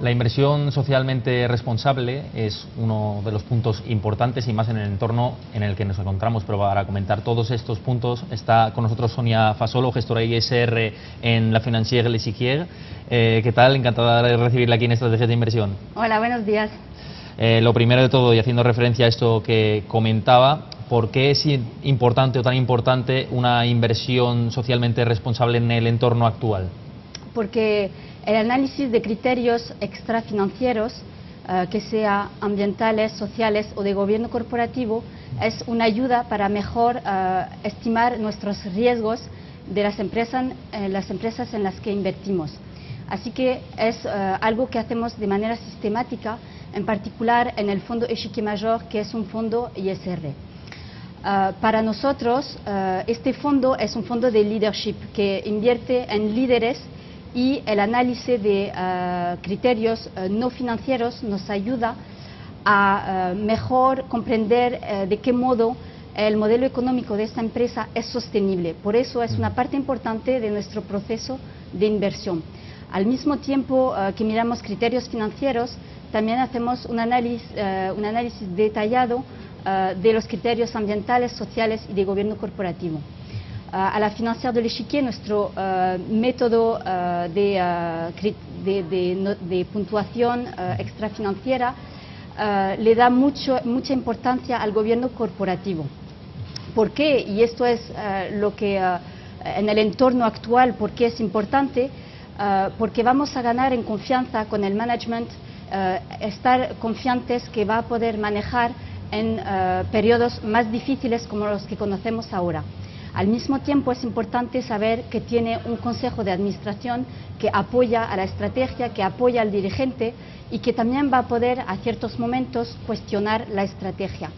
La inversión socialmente responsable es uno de los puntos importantes y más en el entorno en el que nos encontramos. Pero para comentar todos estos puntos está con nosotros Sonia Fasolo, gestora ISR en la Financière Le Siquier. Eh, ¿Qué tal? Encantada de recibirla aquí en Estrategias de Inversión. Hola, buenos días. Eh, lo primero de todo, y haciendo referencia a esto que comentaba, ¿por qué es importante o tan importante una inversión socialmente responsable en el entorno actual? Porque el análisis de criterios extrafinancieros, eh, que sea ambientales, sociales o de gobierno corporativo, es una ayuda para mejor eh, estimar nuestros riesgos de las empresas, las empresas en las que invertimos. Así que es algo que hacemos de manera sistemática en particular en el Fondo Echique Mayor, que es un fondo ISR. Ah, para nosotros, ah, este fondo es un fondo de leadership que invierte en líderes y el análisis de ah, criterios no financieros nos ayuda a mejor comprender eh, de qué modo el modelo económico de esta empresa es sostenible. Por eso es una parte importante de nuestro proceso de inversión. Al mismo tiempo que miramos criterios financieros, también hacemos un análisis, eh, un análisis detallado eh, de los criterios ambientales, sociales y de gobierno corporativo. Eh, a la Financière de l'Echiquier, nuestro método de, de, puntuación extrafinanciera le da mucho, mucha importancia al gobierno corporativo. ¿Por qué? Y esto es lo que en el entorno actual, ¿por qué es importante? porque vamos a ganar en confianza con el management eh, estar confiantes que va a poder manejar en eh, periodos más difíciles como los que conocemos ahora. Al mismo tiempo es importante saber que tiene un consejo de administración que apoya a la estrategia, que apoya al dirigente y que también va a poder a ciertos momentos cuestionar la estrategia.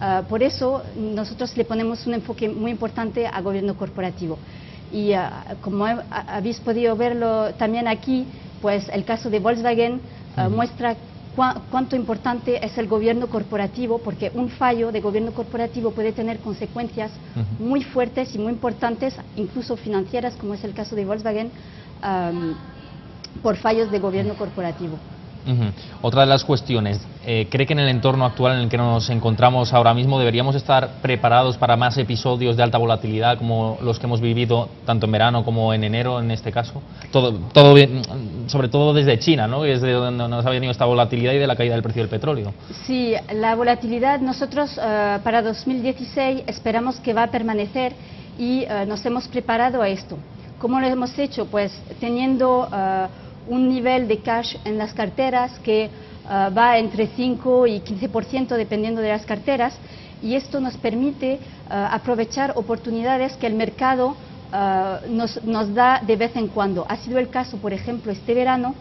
Eh, por eso nosotros le ponemos un enfoque muy importante al gobierno corporativo. Y como habéis podido verlo también aquí, pues el caso de Volkswagen eh, muestra cuánto importante es el gobierno corporativo, porque un fallo de gobierno corporativo puede tener consecuencias muy fuertes y muy importantes, incluso financieras, como es el caso de Volkswagen, por fallos de gobierno corporativo. Otra de las cuestiones, eh, ¿cree que en el entorno actual en el que nos encontramos ahora mismo deberíamos estar preparados para más episodios de alta volatilidad como los que hemos vivido tanto en verano como en enero en este caso? Todo, todo bien, sobre todo desde China, ¿no? es de donde nos ha venido esta volatilidad y de la caída del precio del petróleo. Sí, la volatilidad nosotros eh, para 2016 esperamos que va a permanecer y eh, nos hemos preparado a esto. ¿Cómo lo hemos hecho? Pues teniendo un nivel de cash en las carteras que ah, va entre 5 y 15% dependiendo de las carteras y esto nos permite ah, aprovechar oportunidades que el mercado ah, nos, da de vez en cuando. Ha sido el caso, por ejemplo, este verano,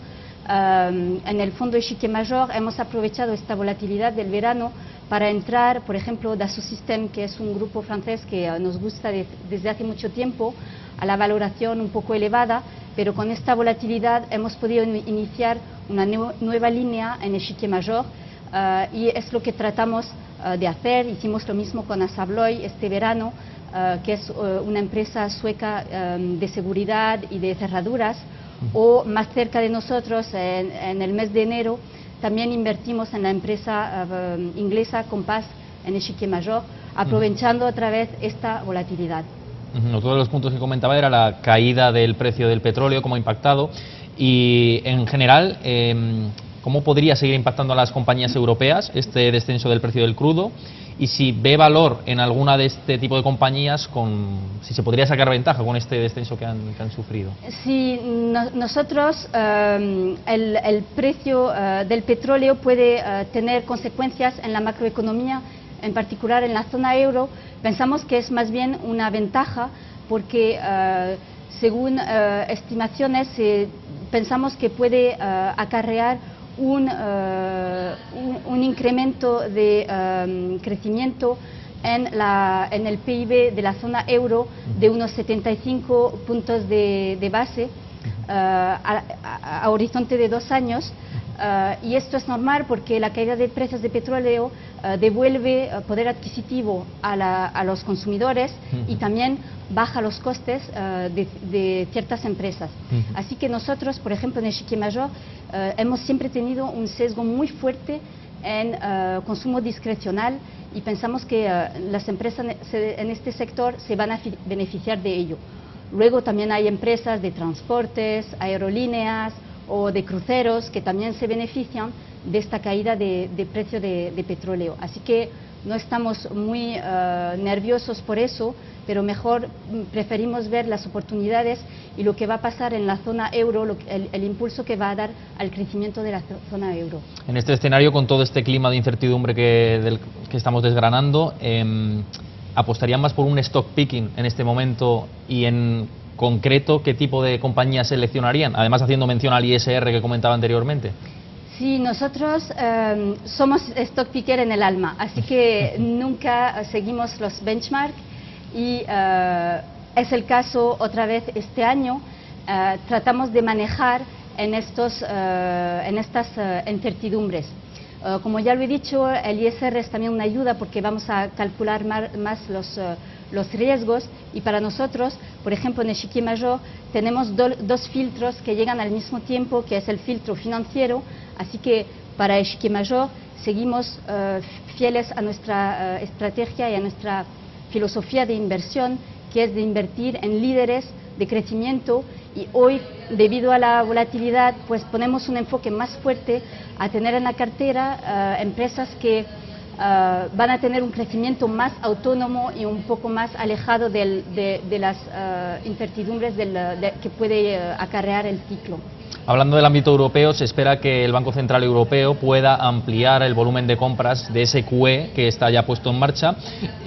en el fondo Echique Mayor hemos aprovechado esta volatilidad del verano para entrar, por ejemplo, Dassault System, que es un grupo francés que nos gusta desde hace mucho tiempo, a la valoración un poco elevada, pero con esta volatilidad hemos podido iniciar una nueva línea en el Mayor uh, y es lo que tratamos uh, de hacer. Hicimos lo mismo con Asabloy este verano, uh, que es una empresa sueca um, de seguridad y de cerraduras, o más cerca de nosotros, en, el mes de enero, también invertimos en la empresa um, inglesa Compass en el Mayor, aprovechando otra vez esta volatilidad. Otro de los puntos que comentaba era la caída del precio del petróleo, cómo ha impactado y en general em, cómo podría seguir impactando a las compañías europeas este descenso del precio del crudo y si ve valor en alguna de este tipo de compañías, con, si se podría sacar ventaja con este descenso que han, sufrido. Sí, nosotros em, el, precio eh, del petróleo puede eh, tener consecuencias en la macroeconomía en particular en la zona euro, pensamos que es más bien una ventaja porque eh, según eh, estimaciones eh, pensamos que puede acarrear un, un, incremento de crecimiento en, la, en, el PIB de la zona euro de unos 75 puntos de, base a, horizonte de dos años Uh, y esto es normal porque la caída de precios de petróleo uh, devuelve uh, poder adquisitivo a, la, a, los consumidores -huh. y también baja los costes de, de, ciertas empresas. -huh. Así que nosotros, por ejemplo, en Mayor, hemos siempre tenido un sesgo muy fuerte en consumo discrecional y pensamos que las empresas en este sector se van a beneficiar de ello. Luego también hay empresas de transportes, aerolíneas, o de cruceros que también se benefician de esta caída de, de precio de, de, petróleo. Así que no estamos muy uh, nerviosos por eso, pero mejor preferimos ver las oportunidades y lo que va a pasar en la zona euro, lo, el, el, impulso que va a dar al crecimiento de la zona euro. En este escenario, con todo este clima de incertidumbre que, del, que estamos desgranando, eh, ¿apostarían más por un stock picking en este momento y en concreto qué tipo de compañías seleccionarían, además haciendo mención al ISR que comentaba anteriormente. Sí, nosotros eh, somos stock picker en el alma, así que nunca seguimos los benchmarks y eh, es el caso otra vez este año. Eh, tratamos de manejar en, estos, en estas incertidumbres. Uh, como ya lo he dicho, el ISR es también una ayuda porque vamos a calcular más, más los, riesgos. Y para nosotros, por ejemplo, en Echiquier tenemos do, dos filtros que llegan al mismo tiempo, que es el filtro financiero, así que para Echiquier seguimos uh, fieles a nuestra estrategia y a nuestra filosofía de inversión, que es de invertir en líderes de crecimiento y hoy, debido a la volatilidad, pues ponemos un enfoque más fuerte a tener en la cartera uh, empresas que uh, van a tener un crecimiento más autónomo y un poco más alejado del, de, de, las uh, incertidumbres del, de, que puede acarrear el ciclo. Hablando del ámbito europeo, se espera que el Banco Central Europeo pueda ampliar el volumen de compras de ese QE que está ya puesto en marcha.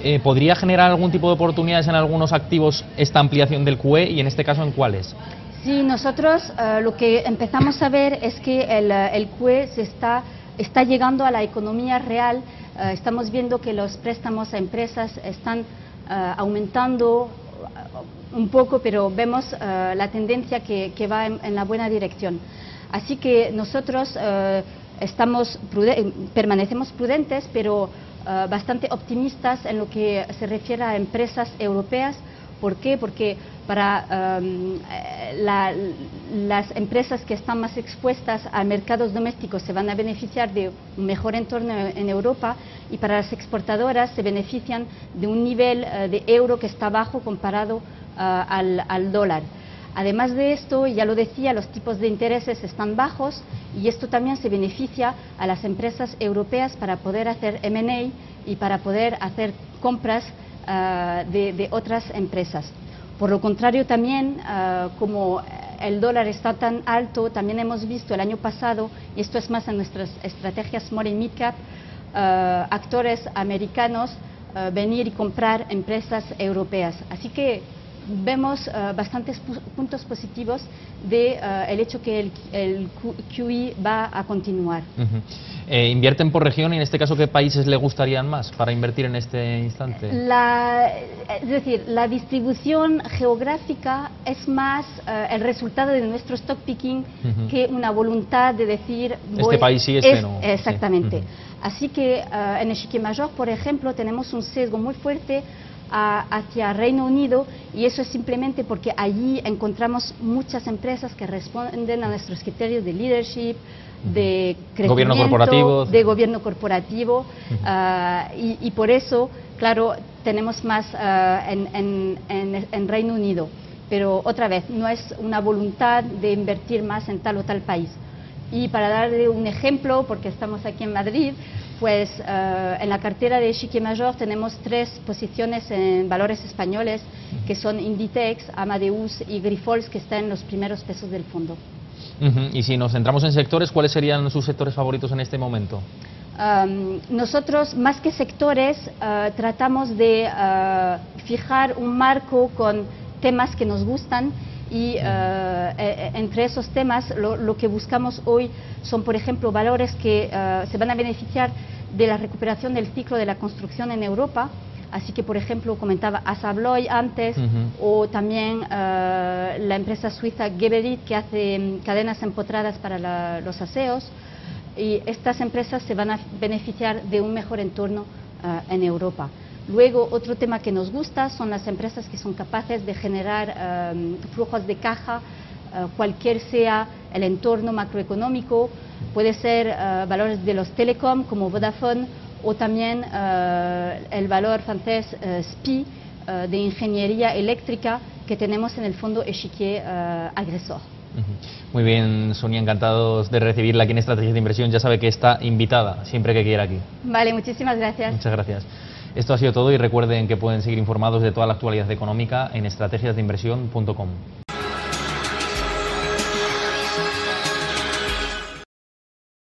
Eh, ¿Podría generar algún tipo de oportunidades en algunos activos esta ampliación del QE y en este caso en cuáles? Sí, nosotros uh, lo que empezamos a ver es que el, el QE se está, está llegando a la economía real. Estamos viendo que los préstamos a empresas están aumentando un poco, pero vemos uh, la tendencia que, que va en, la buena dirección. Así que nosotros uh, estamos pruden permanecemos prudentes, pero uh, bastante optimistas en lo que se refiere a empresas europeas. ¿Por qué? Porque para la, las empresas que están más expuestas a mercados domésticos se van a beneficiar de un mejor entorno en Europa y para las exportadoras se benefician de un nivel de euro que está bajo comparado al, al, dólar. Además de esto, ya lo decía, los tipos de intereses están bajos y esto también se beneficia a las empresas europeas para poder hacer M&A y para poder hacer compras uh, de, de otras empresas. Por lo contrario, también, uh, como el dólar está tan alto, también hemos visto el año pasado, y esto es más en nuestras estrategias Small y Mid Cap, uh, actores americanos venir y comprar empresas europeas. Así que vemos bastantes puntos positivos del de, el hecho que el, el, QE va a continuar. Uh -huh. eh, ¿Invierten por región y en este caso qué países le gustarían más para invertir en este instante? La, es decir, la distribución geográfica es más uh, el resultado de nuestro stock picking uh -huh. que una voluntad de decir... Este país sí, este es, no. Exactamente. Sí. Uh -huh. Así que uh, en Echiquier Mayor, por ejemplo, tenemos un sesgo muy fuerte a, hacia Reino Unido y eso es simplemente porque allí encontramos muchas empresas que responden a nuestros criterios de leadership, de crecimiento, gobierno corporativo, de gobierno corporativo uh -huh. uh, y, y, por eso, claro, tenemos más uh, en, en, en, en, Reino Unido. Pero otra vez, no es una voluntad de invertir más en tal o tal país. Y para darle un ejemplo, porque estamos aquí en Madrid, pues uh, en la cartera de Chique Mayor tenemos tres posiciones en valores españoles, que son Inditex, Amadeus y Grifols, que están en los primeros pesos del fondo. Uh -huh. Y si nos centramos en sectores, ¿cuáles serían sus sectores favoritos en este momento? Um, nosotros, más que sectores, uh, tratamos de uh, fijar un marco con temas que nos gustan y uh, entre esos temas lo, lo, que buscamos hoy son, por ejemplo, valores que uh, se van a beneficiar de la recuperación del ciclo de la construcción en Europa. Así que, por ejemplo, comentaba Assa Abloy antes, uh -huh. o también la empresa suiza Geberit, que hace um, cadenas empotradas para la, los aseos. y estas empresas se van a beneficiar de un mejor entorno eh, en Europa. Luego, otro tema que nos gusta son las empresas que son capaces de generar eh, flujos de caja, eh, cualquier sea el entorno macroeconómico, puede ser valores de los telecom como Vodafone o también el valor francés SPI de ingeniería eléctrica que tenemos en el fondo Echiquier Agresor. Muy bien, Sonia, encantados de recibirla aquí en Estrategias de Inversión. Ya sabe que está invitada siempre que quiera aquí. Vale, muchísimas gracias. Muchas gracias. Esto ha sido todo y recuerden que pueden seguir informados de toda la actualidad económica en estrategiasdeinversión.com.